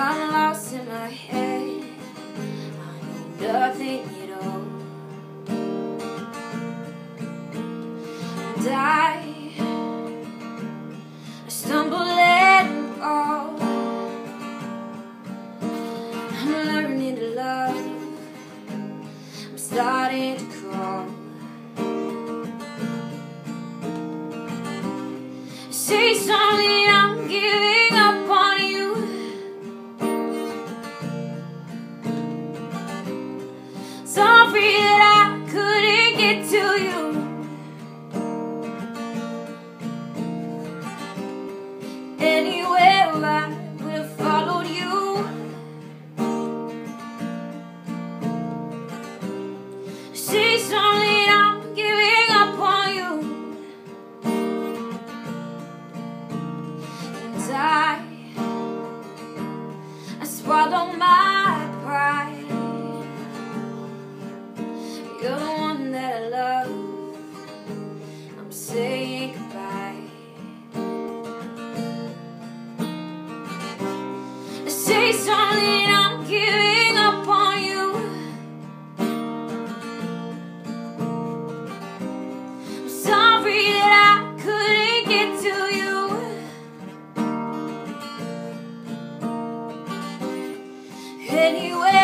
I'm lost in my head. I know nothing at all. And I, I stumble and fall. I'm learning to love. I'm starting to crawl. Say something, I'm giving Sorry I'm giving up on you. I'm sorry that I couldn't get to you. Anyway,